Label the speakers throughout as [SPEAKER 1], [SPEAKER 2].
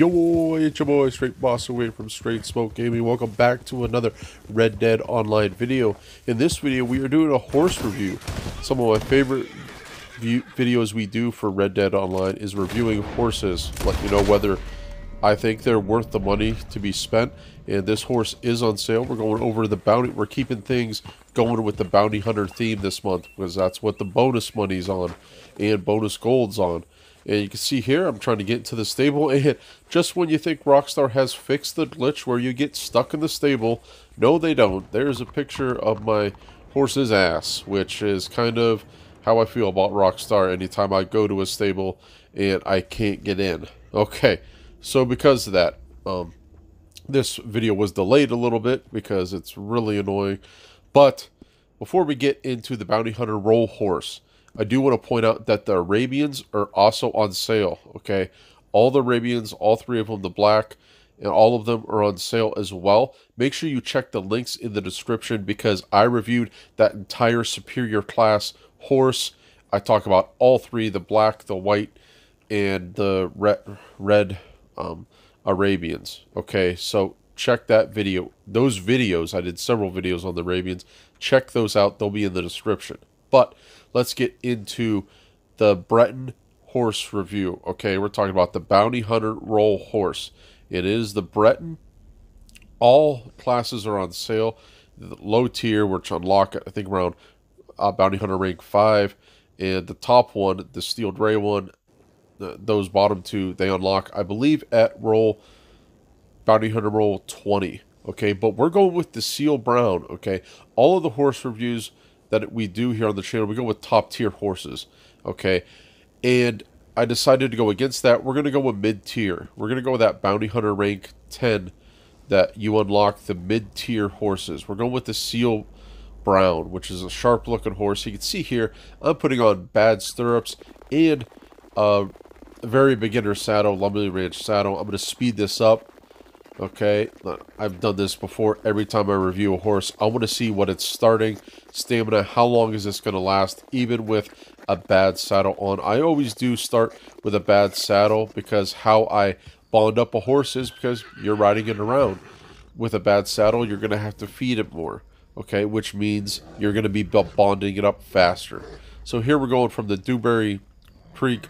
[SPEAKER 1] Yo, it's your boy Straight Boss away from Str8 Smoke Gaming. Welcome back to another Red Dead Online video. In this video, we are doing a horse review. Some of my favorite videos we do for Red Dead Online is reviewing horses. Let you know whether I think they're worth the money to be spent. And this horse is on sale. We're going over the bounty. We're keeping things going with the bounty hunter theme this month because that's what the bonus money's on and bonus gold's on. And you can see here, I'm trying to get into the stable, and just when you think Rockstar has fixed the glitch where you get stuck in the stable, no they don't. There's a picture of my horse's ass, which is kind of how I feel about Rockstar anytime I go to a stable and I can't get in. Okay, so because of that, um, this video was delayed a little bit because it's really annoying. But before we get into the Bounty Hunter Role Horse, I do want to point out that the Arabians are also on sale, okay? All the Arabians, all three of them, the black, and all of them are on sale as well. Make sure you check the links in the description because I reviewed that entire superior class horse. I talk about all three, the black, the white, and the red, red um, Arabians, okay? So check that video. Those videos, I did several videos on the Arabians. Check those out. They'll be in the description. But let's get into the Breton horse review. Okay, we're talking about the Bounty Hunter Role horse. It is the Breton. All classes are on sale. The low tier, which unlock, I think, around uh, Bounty Hunter rank 5. And the top one, the Steel Grey one, those bottom two, they unlock, I believe, at role Bounty Hunter role 20. Okay, but we're going with the Seal Brown. Okay, all of the horse reviews that we do here on the channel, we go with top tier horses, okay? And I decided to go against that. We're going to go with mid tier. We're going to go with that Bounty Hunter rank 10 that you unlock the mid tier horses. We're going with the Seal Brown, which is a sharp looking horse. You can see here, I'm putting on bad stirrups and a very beginner saddle, Lumley Ranch saddle. I'm going to speed this up Okay, I've done this before. Every time I review a horse, I want to see what it's starting, stamina, how long is this going to last, even with a bad saddle on. I always do start with a bad saddle because how I bond up a horse is because you're riding it around. With a bad saddle, you're going to have to feed it more, okay, which means you're going to be bonding it up faster. So here we're going from the Dewberry Creek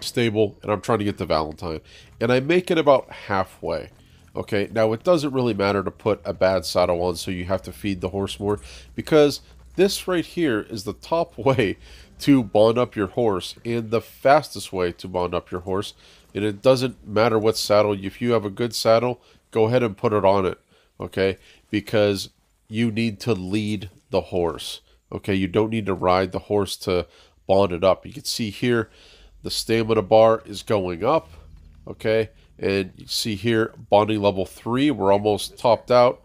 [SPEAKER 1] stable, and I'm trying to get to Valentine. And I make it about halfway. Okay, now it doesn't really matter to put a bad saddle on so you have to feed the horse more because this right here is the top way to bond up your horse and the fastest way to bond up your horse. And it doesn't matter what saddle, if you have a good saddle, go ahead and put it on it, okay? Because you need to lead the horse, okay? You don't need to ride the horse to bond it up. You can see here the stamina bar is going up, okay? And you see here, bonding level 3, we're almost topped out.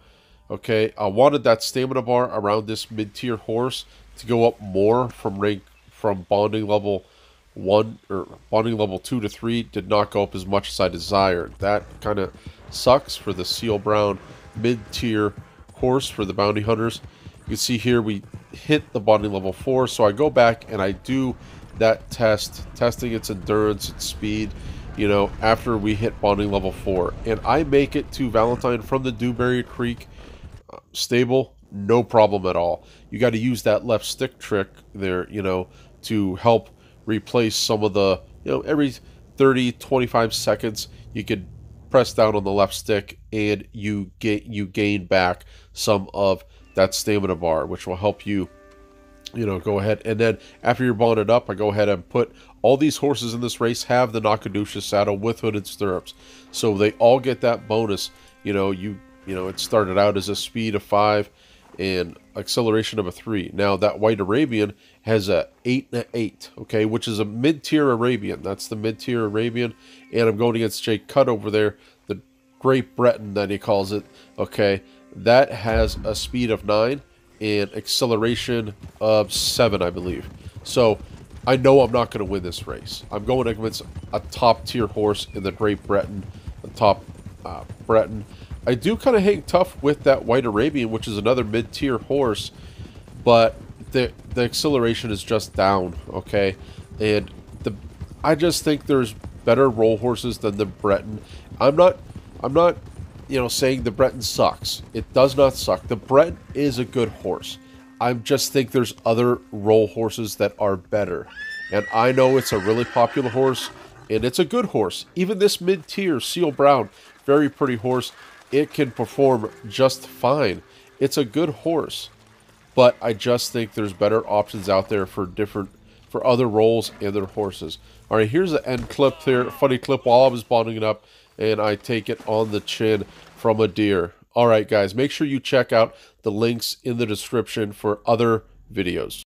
[SPEAKER 1] Okay, I wanted that stamina bar around this mid-tier horse to go up more from rank from bonding level 1 or bonding level 2 to 3 did not go up as much as I desired. That kind of sucks for the Seal Brown mid-tier horse for the bounty hunters. You can see here we hit the bonding level 4, so I go back and I do that test, testing its endurance, its speed, you know, after we hit bonding level 4. And I make it to Valentine from the Dewberry Creek uh, stable, no problem at all. You got to use that left stick trick there, you know, to help replace some of the, you know, every 30, 25 seconds, you could press down on the left stick and you get you gain back some of that stamina bar, which will help you you know, go ahead. And then after you're bonded up, I go ahead and put all these horses in this race have the Nacogdoches saddle with hooded stirrups. So they all get that bonus. You know, you you know, it started out as a speed of five and acceleration of a three. Now that white Arabian has a eight and a eight, okay, which is a mid-tier Arabian. That's the mid-tier Arabian. And I'm going against Jake Cut over there, the Great Breton that he calls it. Okay. That has a speed of nine and acceleration of 7, I believe. So I know I'm not going to win this race. I'm going against a top tier horse in the Great Breton, the top uh, Breton. I do kind of hang tough with that White Arabian, which is another mid-tier horse, but the the acceleration is just down, okay? And the I just think there's better role horses than the Breton. I'm not I'm not you know saying the Breton sucks. It does not suck. The Breton is a good horse. I just think there's other role horses that are better. And I know it's a really popular horse and it's a good horse. Even this mid-tier Seal Brown, very pretty horse, it can perform just fine. It's a good horse but I just think there's better options out there for different for other roles and their horses. All right, here's the end clip here, funny clip while I was bonding it up, and I take it on the chin from a deer. All right, guys, make sure you check out the links in the description for other videos.